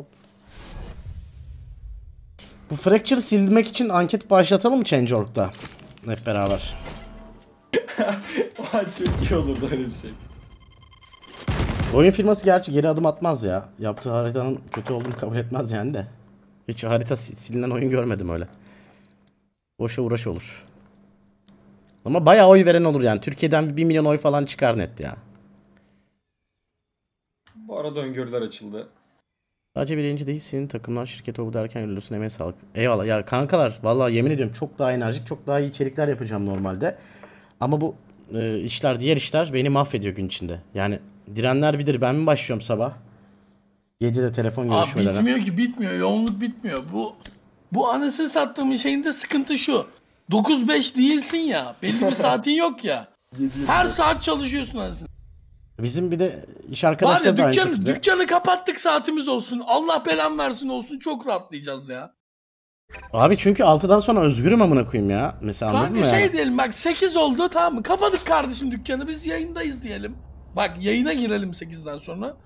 Hop. Bu Fracture'ı silmek için anket başlatalım mı Change.org'da? Hep beraber. Çok iyi olurdu öyle bir şey. Oyun firması gerçi geri adım atmaz ya. Yaptığı haritanın kötü olduğunu kabul etmez yani de. Hiç harita si- silinen oyun görmedim öyle. Boşa uğraş olur. Ama bayağı oy veren olur yani. Türkiye'den bir 1 milyon oy falan çıkar net ya. Bu arada öngörüler açıldı. Sadece birinci değilsin. Takımlar şirket oldu derken yürüyorsun emeğe sağlık. Eyvallah. Ya kankalar vallahi yemin ediyorum çok daha enerjik, çok daha iyi içerikler yapacağım normalde. Ama bu e, işler, diğer işler beni mahvediyor gün içinde. Yani direnler bilir. Ben mi başlıyorum sabah? 7'de telefon Abi görüşmelerine. bitmiyor ki bitmiyor. Yoğunluk bitmiyor. Bu bu anasını sattığımın şeyinde sıkıntı şu. 9-5 değilsin ya. Belli bir saatin yok ya. Her saat çalışıyorsun anasını. Bizim bir de iş Var arkadaşları ya da aynı dükkanı, şekilde. dükkanı kapattık saatimiz olsun. Allah belan versin olsun. Çok rahatlayacağız ya. Abi çünkü 6'dan sonra özgürüm amına koyayım ya. Mesela anladın Kanka mı şey yani? diyelim bak 8 oldu tamam mı? Kapadık kardeşim dükkanı biz yayındayız diyelim. Bak yayına girelim 8'den sonra.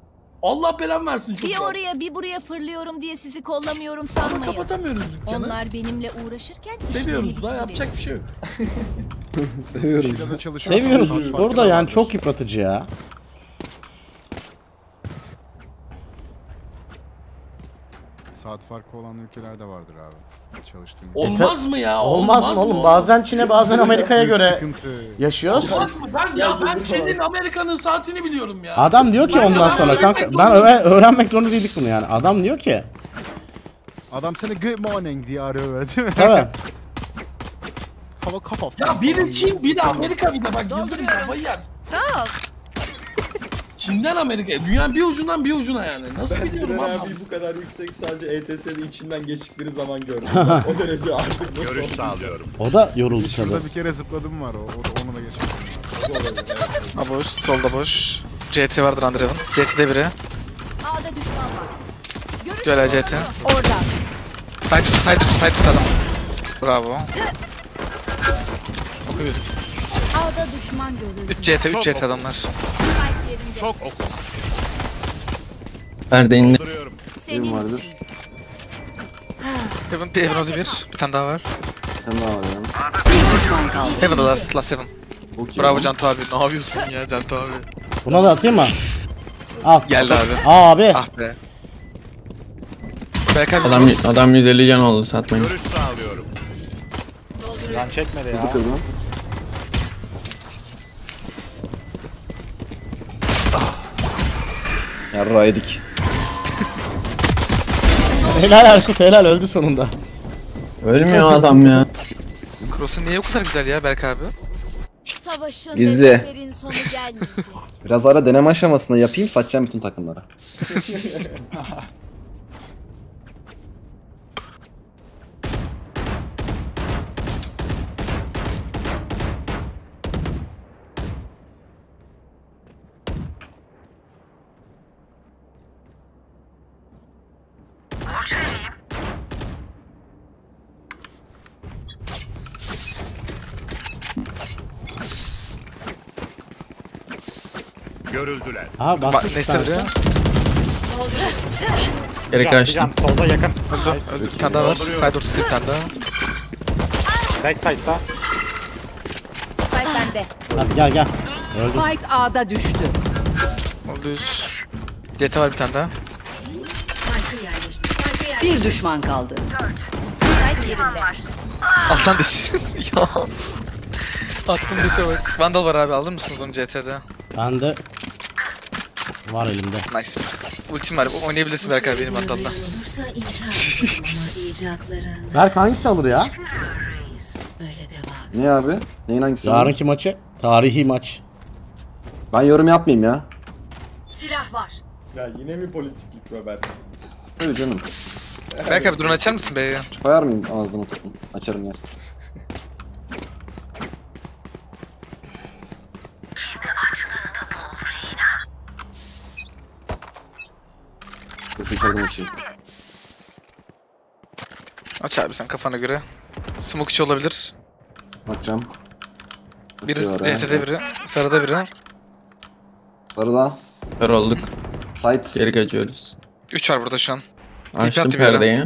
Allah belan versin çok Bir rahat. oraya bir buraya fırlıyorum diye sizi kollamıyorum Ama sanmayın. kapatamıyoruz dükkanı. Onlar benimle uğraşırken Seviyoruz da yapacak bir şey yok. Seviyoruz. Seviyoruz. Burada yani çok yıpratıcı ya. Saat farkı olan ülkeler de vardır abi. Çalıştığım Olmaz mı ya? Olmaz, mı oğlum? Bazen Çin'e bazen Amerika'ya göre sıkıntı. yaşıyoruz. Olmaz mı? Ben, ya ben Çin'in Amerika'nın saatini biliyorum ya. Adam diyor ki Ben- ondan sonra kanka ben öğrenmek zorunda değildik bunu yani. Adam diyor ki Adam seni good morning diye arıyor böyle değil mi? tabii. Hava kafaf. Ya biri Çin, biri Amerika bir de bak Yıldırım kafayı yersin. Sağ ol. Çin'den Amerika'ya, dünyanın bir ucundan bir ucuna yani. Nasıl Ben biliyorum abi? abi bu kadar yüksek sadece ETS'de içinden geçtikleri zaman gördüm. o derece artık nasıl Görüş sağlıyorum. O da yoruldu tabii. Şurada bir kere zıpladım var o, o da onu da geçemedim. Ha boş, solda boş. CT vardır Andrev'in. CT'de biri. A'da düşman var. Görüş Göle CT. Orada. Side üstü, side üstü, side üstü adam. Bravo. Okuyuz. A'da düşman görüldü. 3 CT, 3 CT adamlar. Spike yerinde. Nerede indi? Senin için. Heaven, bir Heaven öldü bir. Bir tane daha var. Sen daha var ya. Bir düşman kaldı. Heaven'da last, last Heaven. Okey. Bravo Canto abi. Ne yapıyorsun ya Canto abi? Buna da atayım mı? Al. Geldi abi. Abi. Ah be. Berkay abi. Adam, adam 150 can oldu satmayın. Can çekmedi ya. Kırdım. Yarra yedik. Helal Erkut helal öldü sonunda. Ölmüyor adam ya. Cross'un niye bu kadar güzel ya Berkay abi? Savaşın Gizli. ve zaferin sonu gelmeyecek. Biraz ara deneme aşamasında yapayım satacağım bütün takımlara. Abi Bak basmış bir neyse Can, kaçtım. can, solda yakın. Öldü, öldü. Bir tane daha var. Side ortası bir tane daha. Backside'da. Spike bende. Hadi gel gel. Öldü. Spike A'da düştü. Oldu 3. CT var bir tane daha. Bir düşman kaldı. Spike yerinde. Aslan dişi. ya. Attım dişe bak. Vandal var abi alır mısınız onu CT'de? Ben de var elimde. Nice. Ultim var. Oynayabilirsin Berkay benim Vandal'da. Berk hangisi alır ya? Ne abi? Neyin hangisi? abi? Yarınki maçı. Tarihi maç. Ben yorum yapmayayım ya. Silah var. Ya yine mi politiklik be ben? Öyle canım. Berkay abi drone açar mısın B'ye? Koyar mıyım ağzını tutun? Açarım yer. Şu içeriden açayım. Aç abi sen kafana göre. Smoke içi olabilir. Bakacağım. Biri. CT'de biri. Sarıda biri. Sarıda. Kör olduk. Site. Geri kaçıyoruz. 3 var burada şu an. Açtım perdeyi.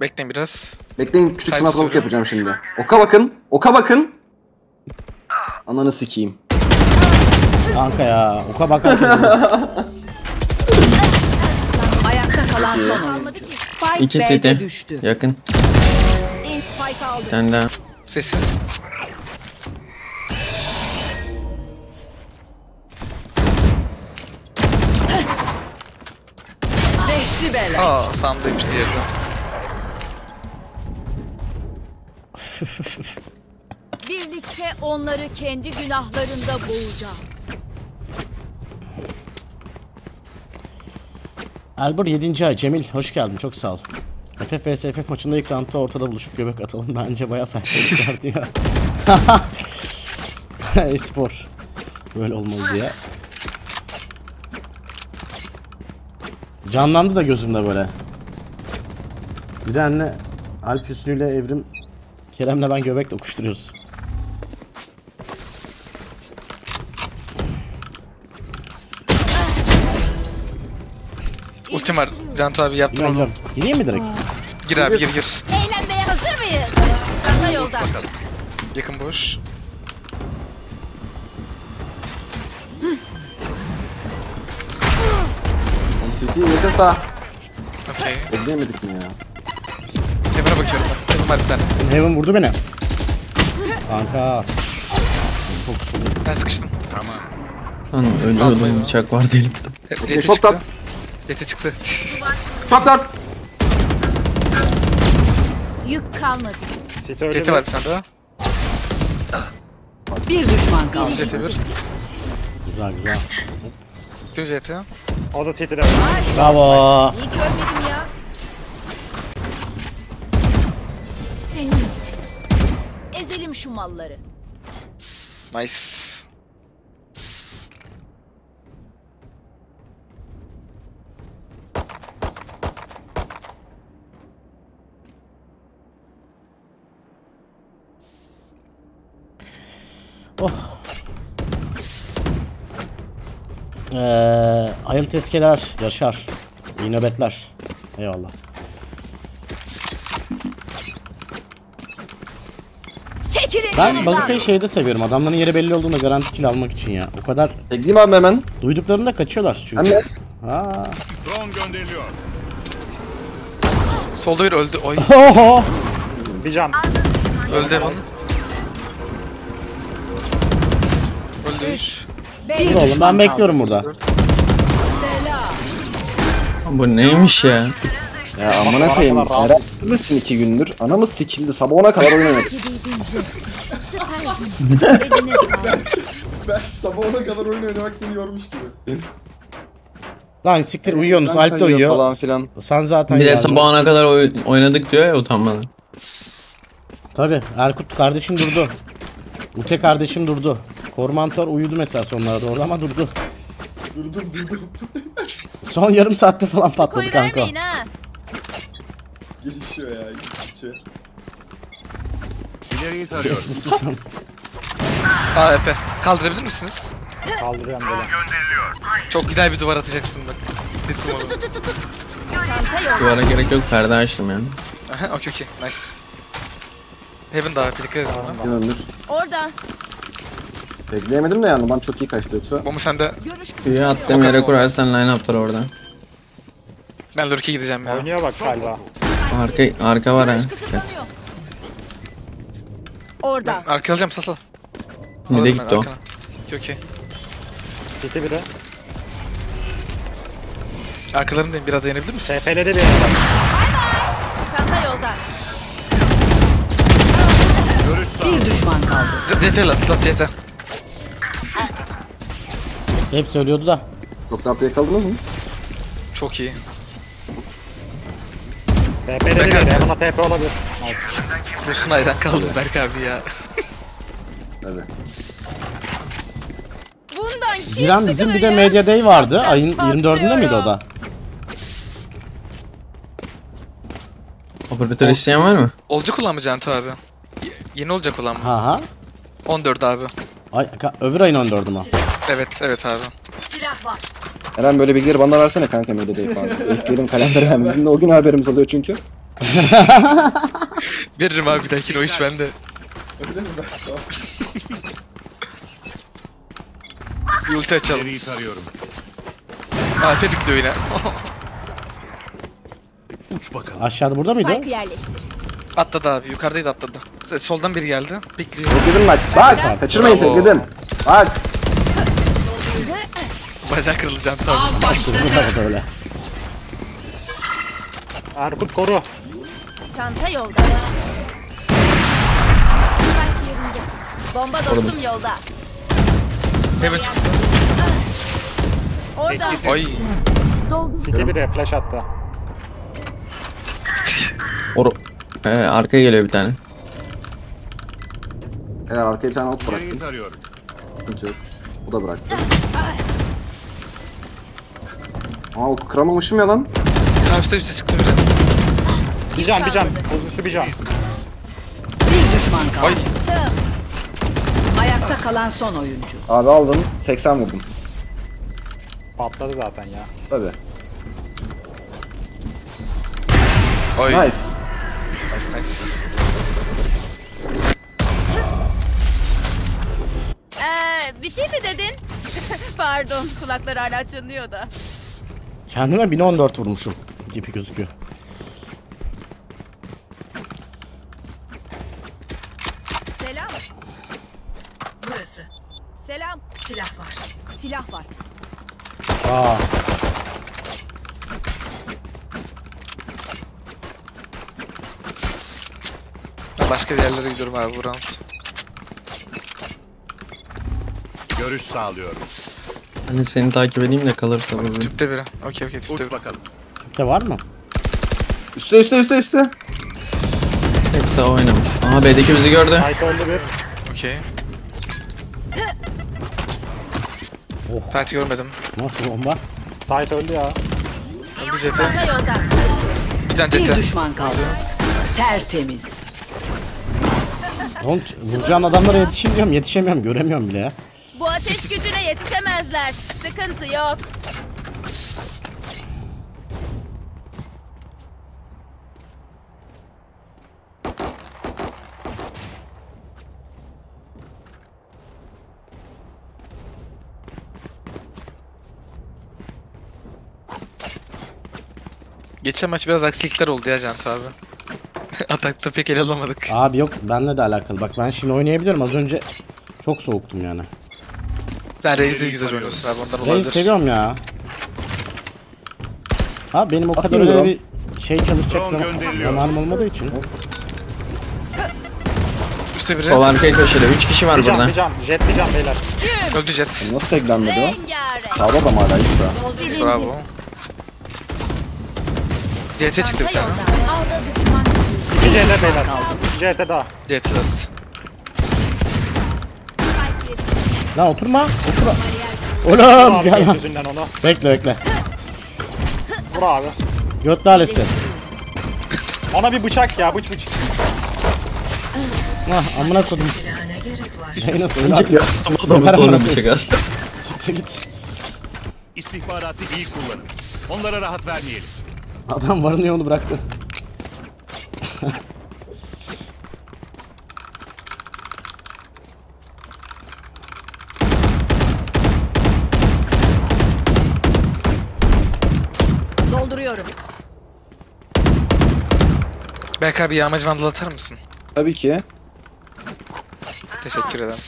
Bekleyin biraz. Bekleyin küçük söyle. yapacağım şimdi. Oka bakın. Oka bakın. Ananı sikeyim. Kanka ya. Oka bak. Ayakta kalan son oyuncu. Spike İki B'de city. düştü. Yakın. Spike aldı. Bir tane daha. Sessiz. Beşli bela. Aa sağımdaymış diğeri de. Birlikte onları kendi günahlarında boğacağız. Elbur 7. ay. Cemil hoş geldin. Çok sağ ol. FF vs FF maçında ilk roundda ortada buluşup göbek atalım. Bence bayağı saçmalıklar diyor. Espor. Böyle olmalı diye. Canlandı da gözümde böyle. Anne Alp Hüsnü ile Evrim Kerem'le ben göbek dokuşturuyoruz. Ultim var. Cantu abi yaptım Gel onu. Gireyim mi direkt? Gir abi gir gir. Eğlenmeye hazır mıyız? Kasa yolda. Yakın boş. City yakın sağ. Okey. Bekleyemedik mi ya? Heaven'a bakıyorum ben. Heaven var bir tane. Heaven vurdu beni. Kanka. Ben sıkıştım. Lan ölüyordum bıçak vardı elimde. Jeti Çok tat. Jeti çıktı. Dört. Yük kalmadı. Jeti var bir tane daha. Bir düşman kaldı. Jeti bir. Güzel güzel. Dün jeti. Bravo. İyi görmedim ya. Senin için. Ezelim şu malları. Nice. Ee, hayırlı tezkeler Yaşar. İyi nöbetler. Eyvallah. Çekilin Ben bazukayı şeyde seviyorum. Adamların yeri belli olduğunda garanti kill almak için ya. O kadar Bekleyeyim abi hemen. duyduklarında kaçıyorlar çünkü. Hemen. Ha. Solda bir öldü. Oy. Oho. Öldü Heaven. Öldü 3. Bir Dur oğlum ben bekliyorum burada. Bu neymiş ya? Ya amına koyayım. Neredesin iki gündür? Anamız sikildi. Sabah ona kadar sağlık. Ben sabah ona kadar oyun oynamak seni yormuş gibi. Lan siktir uyuyorsunuz. Alp de uyuyor. Falan filan. Sen zaten Bir de geldin. sabahına kadar oy- oynadık diyor ya utanmadan. Tabi Erkut kardeşim durdu. Ute kardeşim durdu. Kormantor uyudu mesela sonlara doğru ama durdu. Durdum durdum. Son yarım saatte falan patladı kanka. vermeyin ha. Gelişiyor ya gittikçe. Aa Epe. Kaldırabilir misiniz? Kaldırıyorum böyle. Çok güzel bir duvar atacaksın bak. Dedim onu. Çanta yolda. Duvara gerek yok perde açtım yani. Aha, okey okey. Nice. Heaven daha bir dikkat edin ona. Gündür. Orada. Bekleyemedim de yani. Ben çok iyi kaçtı yoksa. Bomba sende. Suya attığım yere kurarsan line up var orada. Ben Lurk'e gideceğim ya. Arka, arka var ha. Orada. Arka alacağım. Bir de Alırım gitti o. Okey okey. Arkalarındayım biraz dayanabilir misiniz? Çanta yolda. Bir düşman kaldı. Last last CT. Hep söylüyordu da. Çok rahat yakaladınız mı? Çok iyi. Berk abi. Kurusuna hayran kaldım Berk abi ya. Evet. Bundan kim bizim bir de? Media Day vardı. Ayın 24'ünde miydi o da? Operatör isteyen var mı? Mı Cantu abi? Y- yeni olacak olan mı? Ha ha. 14 abi. Ay, öbür ayın 14'ü mü? Evet evet abi. Silah var. Eren böyle bilgileri bana versene kanka Medya'da falan. Ekleyelim kalemlere hem bizim de o gün haberimiz oluyor çünkü. Veririm abi bir dahakine o iş bende. Öyle mi ben? Tamam. Bir ulti açalım. Alper gitti oyuna. Aşağıda burada mıydı? Spike yerleştir. atladı abi yukarıdaydı atladı. Soldan biri geldi. Bekliyor. Tekledim bak. Bak. Kaçırmayın tekledim. Bak. Bacak kırılacağım tabii. Burada da öyle. Erkut koru. Çanta yolda. Spike yerinde. Bomba dostum yolda. Heaven çıktı. Orada. Ay. City bir flash attı. Or ee, arkaya geliyor bir tane. Eren arkaya bir tane ot bıraktım. Sıkıntı yok. Bu da bıraktı. Aa kıramamışım ya lan. Üstte üstte çıktı biri. Bir can bir can. Bozüstü bir can. Bir düşman kaldı. Ay. Ayakta kalan son oyuncu. Abi aldım. 80 vurdum. Patladı zaten ya. Tabi. Ay. Nice. Nice nice. Ee, bir şey mi dedin? Pardon kulaklar hala çınlıyor da. Kendime 1014 vurmuşum gibi gözüküyor. Selam. Burası. Selam. Silah var. Silah var. Aa. Başka bir yerlere gidiyorum abi bu round. Hani seni takip edeyim de kalırsa vururum. Tüpte biri. Okey okey tüpte biri. Tüpte var mı? Üste üste üste üste. Hepsi A oynamış. Aha B'deki bizi gördü. Öldü bir. Okey. Fatih görmedim. Nasıl bomba? Site öldü ya. Öldü CT. Bir tane Bir CT. düşman kaldı. Tertemiz. Oğlum vuracağın adamlara yetişeyim diyorum yetişemiyorum göremiyorum bile ya. Bu ateş gücüne yetişemezler. Sıkıntı yok. Geçen maç biraz aksilikler oldu ya Cantu abi. Atakta pek el alamadık. Abi yok benle de alakalı. Bak ben şimdi oynayabiliyorum az önce çok soğuktum yani. Sen Raze'de güzel oynuyorsun abi ondan Reis olabilir. seviyorum ya. Ha benim o kadar Atayım öyle bir şey çalışacak zaman, zamanım olmadığı için. Üstte biri. Sol arkaya köşede. 3 kişi var Bir burada. bir can. Jet bir can beyler. Öldü Jet. Nasıl teklenmedi o? Sağda da mı hala hiç sağ? Silindi. Bravo. CT çıktı bir tane. Bir CT beyler. CT daha. CT last. Spike yerinde. Lan oturma. Oturma. Vur Oğlum gel lan. Bekle bekle. Vur abi. Göt lalesi. Ona bir bıçak ya bıç bıç. Ah amına kodum. Hey nasıl öyle. Adamı sonra şey az. Siktir git. İstihbaratı iyi kullanın. Onlara rahat vermeyelim. Adam varını yolu bıraktı. Dolduruyorum. Berk abi yağmacı vandal atar mısın? Tabii ki. Teşekkür ederim.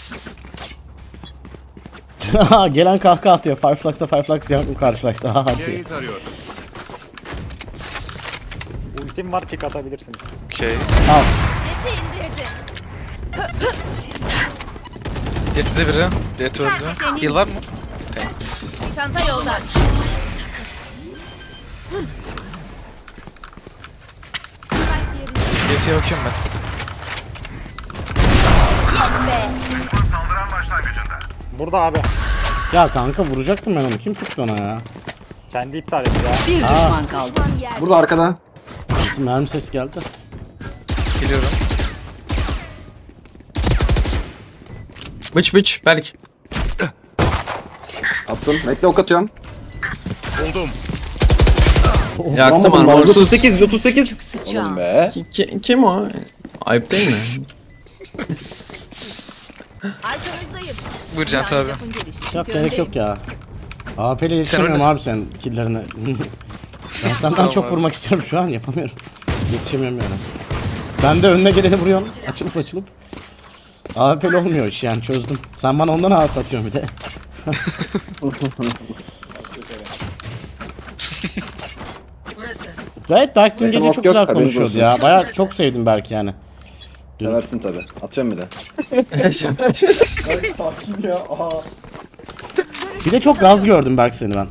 Gelen kahkaha atıyor. Fireflux'ta Fireflux yanık karşılaştı. Ha ha diyor. Ultim var pick atabilirsiniz. Okey. Al. Jeti indirdim. CT'de biri. CT öldü. Heal var mı? Thanks. Çanta yolda. CT'ye bakıyorum ben. Be. Burada abi. Ya kanka vuracaktım ben onu. Kim sıktı ona ya? Kendi iptal etti ya. Bir düşman kaldı. Düşman. Burada arkada. Bizim mermi sesi geldi. Geliyorum. Bıç bıç Berk. Attım. Bekle ok atıyorum. Buldum. Yaktım armorsuz. 38 38. Sıçacağım. Oğlum be. Ki- ki- kim o? Ayıp değil mi? Arkanızdayım. Buyur Can abi. Lafın gelişi. Yok Çünkü gerek yok ya. AP ile yetişemiyorum abi sen killerini. ben senden Tamam çok abi. vurmak istiyorum şu an yapamıyorum. Yetişemiyorum yani. Sen de önüne geleni vuruyorsun. Açılıp açılıp. AWP'li olmuyor iş yani çözdüm. Sen bana ondan AWP atıyorsun bir de. Gayet Berk dün gece çok güzel konuşuyordu ya. Baya çok sevdim Berk yani. Seversin tabi. Atıyorum bir de. Sakin ya. Aha. Bir de çok gaz gördüm Berk seni ben.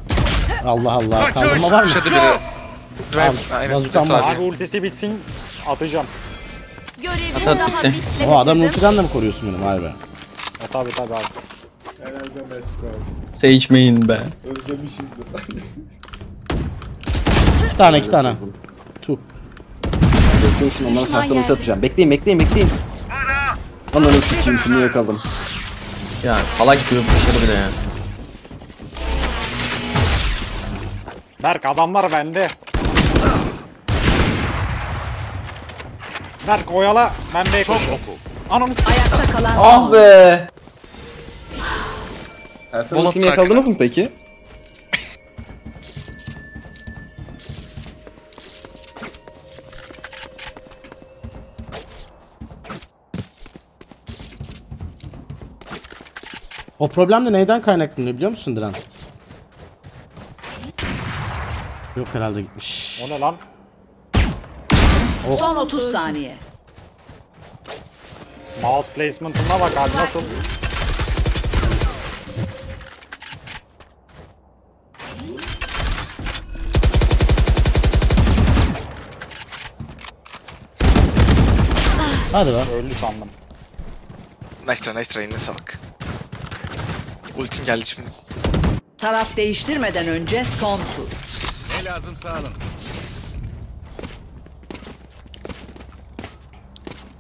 Allah Allah. Kaldırma var mı? Şurada biri. Abi, Aynen. bazukan var. abi. Ultisi bitsin atacağım. Görevin At, daha bitmedi. O adam ultiden de mi koruyorsun beni vay be. E tabi tabi abi. Herhalde Mesko. Sage main be. İki tane iki tane. Tu. Bekleyin şimdi onlara karşıdan ulti atacağım. Bekleyin bekleyin bekleyin. Ananı sikeyim şunu yakalım. Ya salak gibi dışarı bile ya. Berk adamlar bende. Berk oyala ben B'ye koşuyorum. Ananı Ayakta kalan Ah be. Ersan ultimi yakaladınız mı peki? O problem de neyden kaynaklanıyor biliyor musun Diren? Yok herhalde gitmiş. O ne lan? son 30 saniye. Mouse placement'ına bak abi nasıl? Hadi be. Öldü sandım. Nice try nice try eline sağlık. Ultim geldi şimdi. Taraf değiştirmeden önce son tur. Ne lazımsa alın.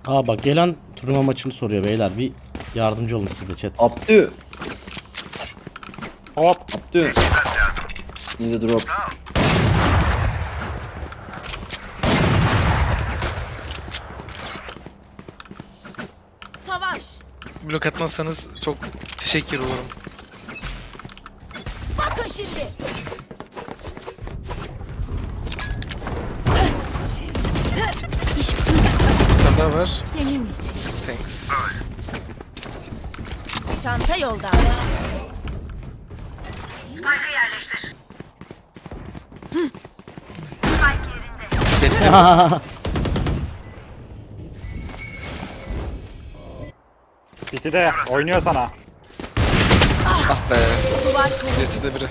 Aa bak gelen turnuva maçını soruyor beyler. Bir yardımcı olun siz de chat. Abdü. Hop. Abdü. Need a drop. Savaş. Blok atmazsanız çok teşekkür olurum. Bakın şimdi. Daha var. Senin için. Thanks. Çanta yolda. Geçtim. City'de oynuyor sana. ah be. Jet'de biri.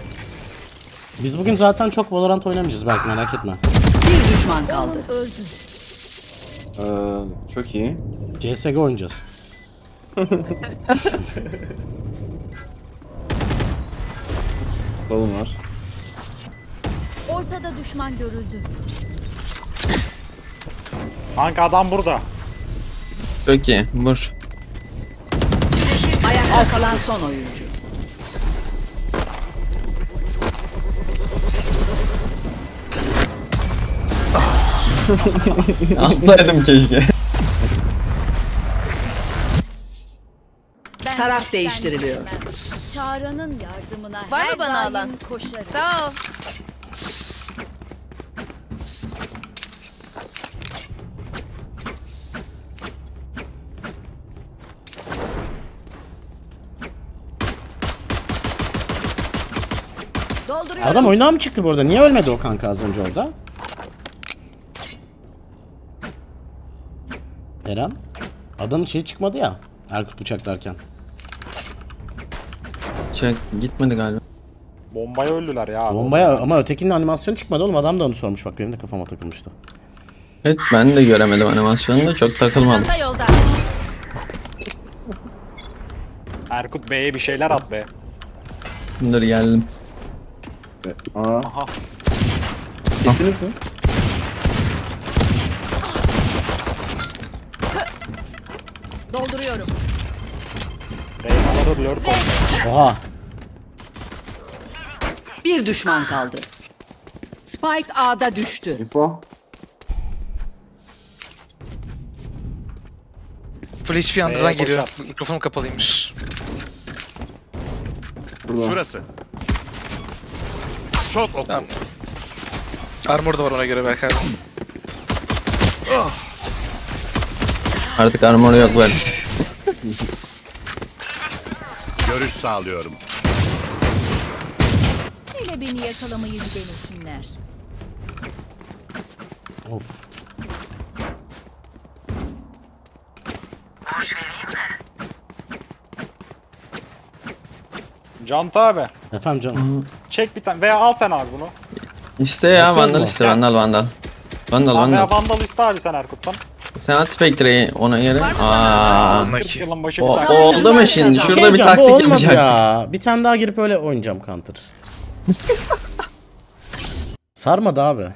Biz bugün zaten çok Valorant oynamayacağız belki merak etme. Bir düşman kaldı. Öldü. Ee, çok iyi. CSGO oynayacağız. Balon var. Ortada düşman görüldü. Kanka adam burada. Çok iyi. Vur. Ayakta kalan son oyuncu. Atsaydım keşke. Ben Taraf değiştiriliyor. Çağrı'nın yardımına Var her mı bana alan? koşarım. Sağ ol. Dolduruyorum. Adam oyundan mı çıktı bu arada? Niye ölmedi o kanka az önce orada? Eren? Adamın şeyi çıkmadı ya. Erkut bıçaklarken. Çek gitmedi galiba. Bombaya öldüler ya. Bombaya ama ötekinin animasyonu çıkmadı oğlum. Adam da onu sormuş bak benim de kafama takılmıştı. Evet ben de göremedim animasyonunu da çok takılmadım. Erkut B'ye bir şeyler at be. Dur geldim. Aa, Aha. kesiniz mi? Dolduruyorum. Reynaları lurk oldu. Oha. Bir Bir düşman kaldı. Spike A'da düştü. Info. Full HP under'dan Ee, geliyor. Mikrofonum kapalıymış. Burada. Şurası. Çok oku. Tamam. Armor da var ona göre Berk abi. Artık armor yok ben. Görüş sağlıyorum. Hele beni yakalamayı bir denesinler. Of. Canta abi. Efendim canım. Çek bir tane. Veya al sen abi bunu. İste ya Nasıl vandal oldu? iste vandal vandal. Vandal veya vandal. Vandal iste abi sen Erkut'tan. Sen at Spectre'yi ona göre. Aa. 40 yılın başı O, oldu mu şimdi? Şey Şurada bir bu taktik yapacak. ya. Bir tane daha girip öyle oynayacağım counter. Sarmadı abi.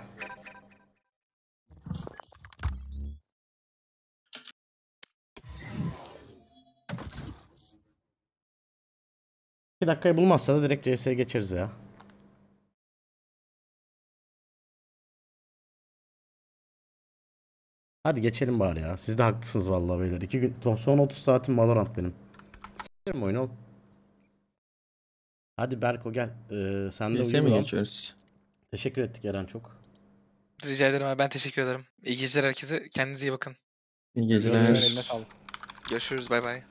Bir dakikayı bulmazsa da direkt CS'ye geçeriz ya. Hadi geçelim bari ya. Siz de haklısınız vallahi beyler. İki gün son 30 saatim Valorant benim. S**erim oyunu oğlum. Hadi Berko gel. Ee, sen de CS'ye mi geçiyoruz? Teşekkür ettik Eren çok. Rica ederim abi ben teşekkür ederim. İyi geceler herkese. Kendinize iyi bakın. İyi Eline geceler. sağlık. Görüşürüz bay bay.